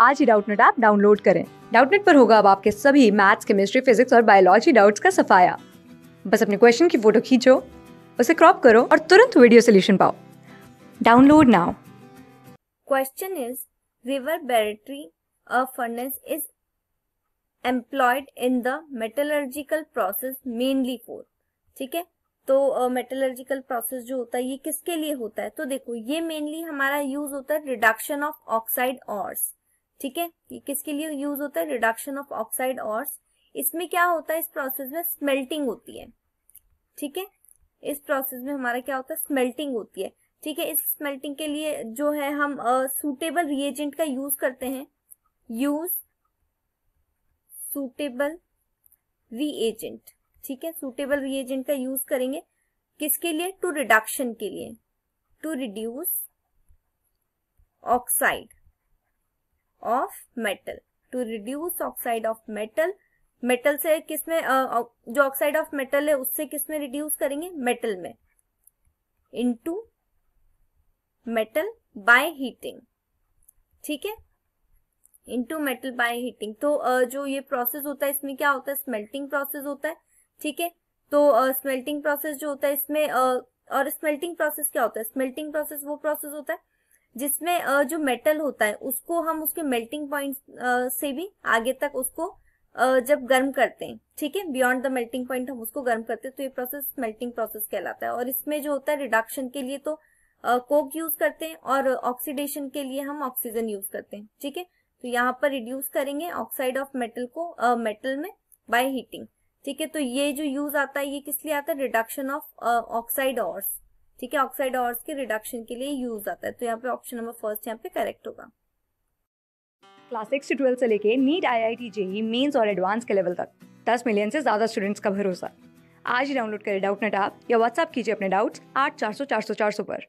आज ही Doubtnut app download करें। डाउटनेट पर होगा अब आपके सभी मैथ्स केमिस्ट्री फिजिक्स और बायोलॉजी डाउट्स का सफाया। बस अपने क्वेश्चन की फ़ोटो खींचो उसे क्रॉप करो और तुरंत वीडियो सोल्यूशन पाओ। Download now. Question is reverberatory a furnace is employed in the metallurgical process mainly for ठीक है? तो मेटलर्जिकल uh, प्रोसेस जो होता है ये किसके लिए होता है? तो देखो ये मेनली हमारा यूज़ होता है रिडक्शन ऑफ़ ऑक्साइड ऑर्स ठीक है? ये किसके लिए यूज़ होता है? रिडक्शन ऑफ़ ऑक्साइड और इसमें क्या होता है? इस प्रोसेस में स्मेल्टिंग होती है। ठीक है? इस प्रोसेस में हमारा क्या होता है? स्मेल्टिंग होती है। ठीक है? इस स्मेल्टिंग के लिए जो है हम सूटेबल uh, रिएजेंट का यूज़ करते हैं। यूज़ सुटेबल रीएजेंट ठीक है? सुटेबल रिएजेंट का यूज़ करेंगे। किसके लिए? टू रिडक्शन के लिए। To reduce oxide of metal to reduce oxide of metal metal से किसमें जो ऑक्साइड ऑफ़ मेटल है उससे किसमें रिड्यूस करेंगे? मेटल में. इनटू मेटल बाय हीटिंग ठीक है? इनटू मेटल बाय हीटिंग तो जो ये प्रोसेस होता है इसमें क्या होता है? स्मेल्टिंग प्रोसेस होता है. ठीक है? तो स्मेल्टिंग uh, प्रोसेस जो होता है इसमें uh, और स्मेल्टिंग प्रोसेस क्या होता है? स्मेल्टिंग प्रोसेस वो प्रोसेस होता है जिसमें जो मेटल होता है, उसको हम उसके मेल्टिंग पॉइंट से भी आगे तक उसको जब गर्म करते हैं, ठीक है? बियॉन्ड द मेल्टिंग पॉइंट हम उसको गर्म करते हैं तो ये प्रोसेस मेल्टिंग प्रोसेस कहलाता है। और इसमें जो होता है रिडक्शन के लिए तो कोक यूज़ करते हैं और ऑक्सीडेशन के लिए हम ऑक्सीजन यूज़ करते हैं, ठीक है? तो यहाँ पर रिड्यूस करेंगे ऑक्साइड ऑफ़ मेटल को मेटल में बाय हीटिंग ठीक है? तो ये जो यूज़ आता है, ये किस लिए आता है? रिडक्शन ऑफ़ ऑक्साइड ऑर्स ठीक है ऑक्साइड ऑर्स के रिडक्शन के लिए यूज़ आता है। तो यहाँ पे ऑप्शन नंबर फ़र्स्ट यहाँ पे करेक्ट होगा। क्लास सिक्स से ट्वेल्थ से लेके NEET I I T JEE mains और एडवांस के लेवल तक। दस मिलियन से ज़्यादा स्टूडेंट्स का भरोसा। आज ही डाउनलोड करें डाउट नेट आप या व्हाट्सअप कीजिए अपने डाउट्स आठ चार सौ चार सौ चार सौ पर।